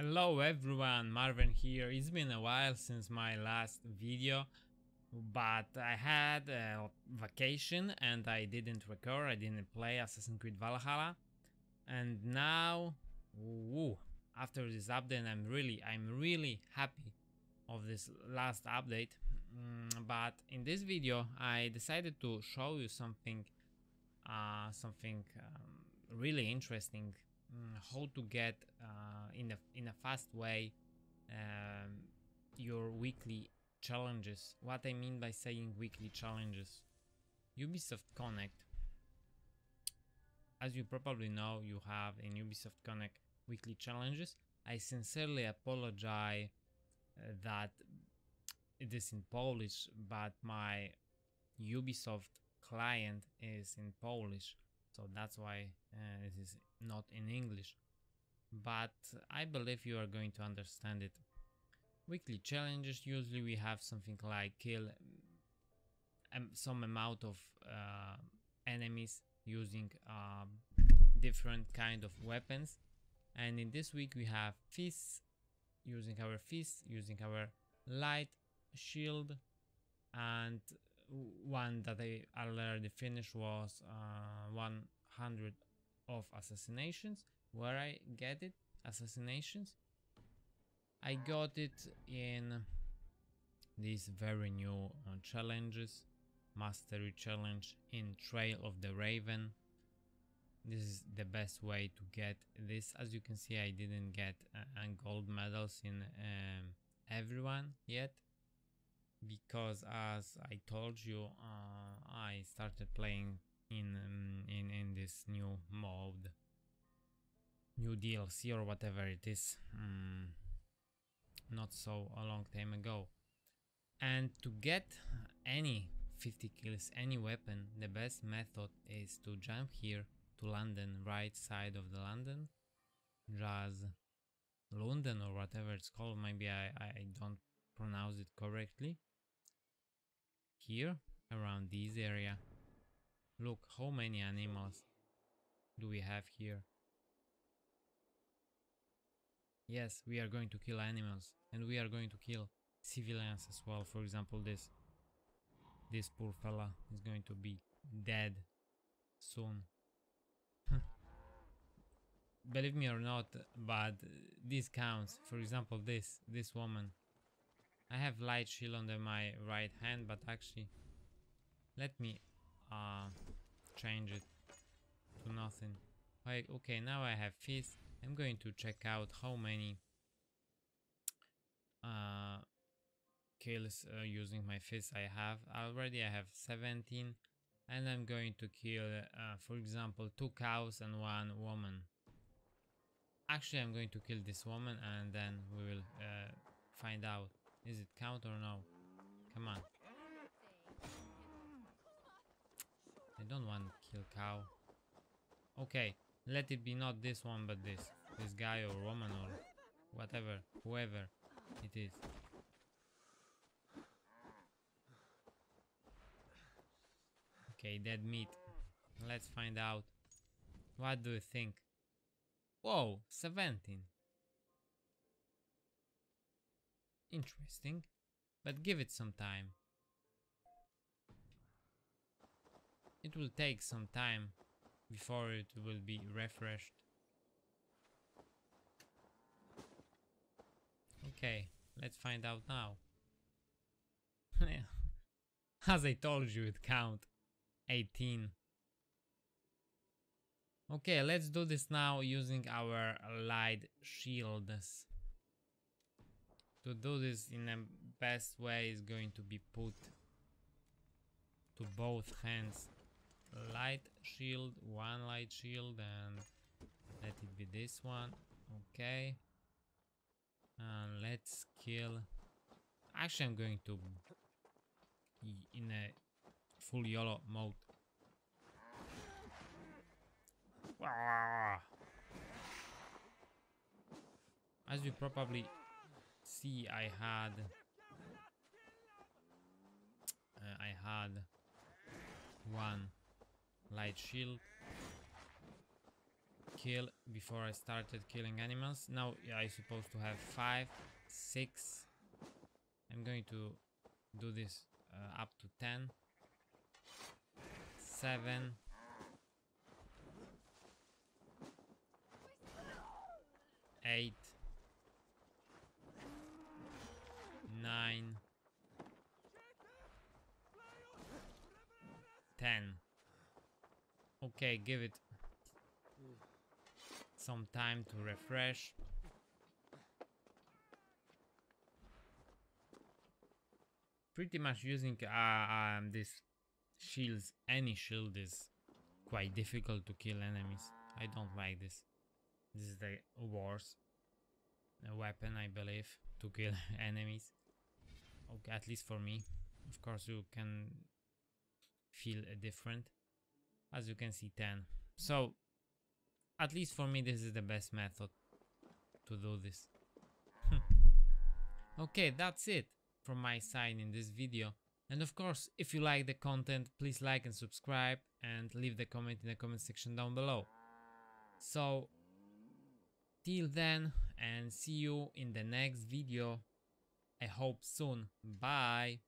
Hello everyone, Marvin here. It's been a while since my last video, but I had a vacation and I didn't record, I didn't play Assassin's Creed Valhalla. And now, woo, after this update, I'm really, I'm really happy of this last update. Mm, but in this video, I decided to show you something, uh, something um, really interesting mm, how to get uh, in a in a fast way um, your weekly challenges. What I mean by saying weekly challenges, Ubisoft Connect. As you probably know, you have in Ubisoft Connect weekly challenges. I sincerely apologize uh, that it is in Polish, but my Ubisoft client is in Polish so that's why uh, it is not in English. But I believe you are going to understand it. Weekly challenges usually we have something like kill um, some amount of uh, enemies using uh, different kind of weapons. And in this week we have fists using our fists using our light shield. And one that I already finished was uh, 100 of assassinations. Where I get it? Assassinations? I got it in these very new uh, challenges. Mastery challenge in Trail of the Raven. This is the best way to get this. As you can see, I didn't get uh, gold medals in um, everyone yet because as I told you uh, I started playing in, um, in in this new mode. New DLC or whatever it is. Um, not so a long time ago. And to get any 50 kills any weapon the best method is to jump here to London right side of the London. Just London or whatever it's called maybe I, I don't pronounce it correctly. Here around this area look how many animals do we have here? Yes we are going to kill animals and we are going to kill civilians as well. For example this this poor fella is going to be dead soon. Believe me or not but this counts. For example this this woman. I have light shield under my right hand, but actually, let me uh, change it to nothing. Like, okay, now I have fist. I'm going to check out how many uh, kills uh, using my fist I have. Already I have 17 and I'm going to kill, uh, for example, two cows and one woman. Actually, I'm going to kill this woman and then we will uh, find out. Is it count or no? Come on. I don't want to kill cow. Okay, let it be not this one but this. This guy or woman or whatever, whoever it is. Okay, dead meat. Let's find out. What do you think? Whoa, 17. Interesting, but give it some time. It will take some time before it will be refreshed. Okay, let's find out now. As I told you, it count 18. Okay, let's do this now using our light shields to do this in the best way is going to be put to both hands light shield one light shield and let it be this one. Okay. And let's kill. Actually i'm going to in a full yellow mode. As you probably see I had uh, I had one light shield kill before I started killing animals. Now I'm supposed to have five, six. I'm going to do this uh, up to 10, 7, eight, nine, ten. Okay, give it some time to refresh. Pretty much using uh, um, this shields, any shield is quite difficult to kill enemies. I don't like this. This is the worst weapon, I believe, to kill enemies. Okay, at least for me. Of course, you can feel a different. As you can see, 10. So, at least for me, this is the best method to do this. okay, that's it from my side in this video. And of course, if you like the content, please like and subscribe and leave the comment in the comment section down below. So, till then and see you in the next video. I hope soon. Bye.